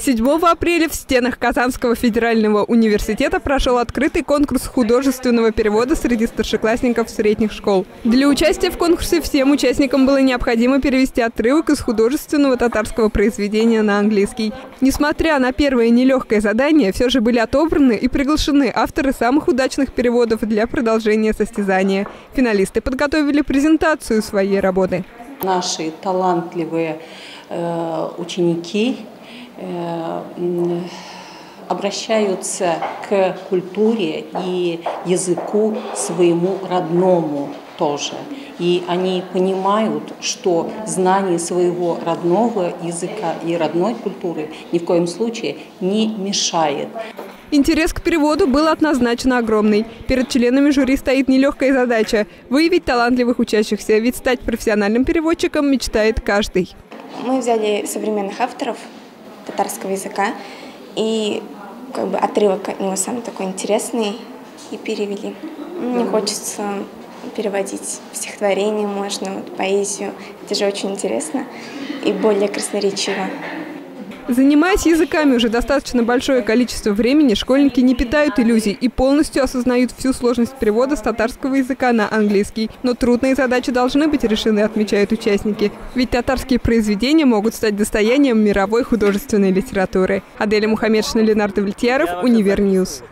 7 апреля в стенах Казанского федерального университета прошел открытый конкурс художественного перевода среди старшеклассников средних школ. Для участия в конкурсе всем участникам было необходимо перевести отрывок из художественного татарского произведения на английский. Несмотря на первое нелегкое задание, все же были отобраны и приглашены авторы самых удачных переводов для продолжения состязания. Финалисты подготовили презентацию своей работы. Наши талантливые ученики Э, обращаются к культуре и языку своему родному тоже. И они понимают, что знание своего родного языка и родной культуры ни в коем случае не мешает. Интерес к переводу был однозначно огромный. Перед членами жюри стоит нелегкая задача – выявить талантливых учащихся, ведь стать профессиональным переводчиком мечтает каждый. Мы взяли современных авторов – татарского языка. И как бы отрывок от него самый такой интересный и перевели. Мне хочется переводить стихотворение, можно, вот, поэзию. Это же очень интересно и более красноречиво. Занимаясь языками уже достаточно большое количество времени, школьники не питают иллюзий и полностью осознают всю сложность перевода с татарского языка на английский. Но трудные задачи должны быть решены, отмечают участники. Ведь татарские произведения могут стать достоянием мировой художественной литературы. Аделя Мухаммедшина, Ленар Давлетьяров, Univer News.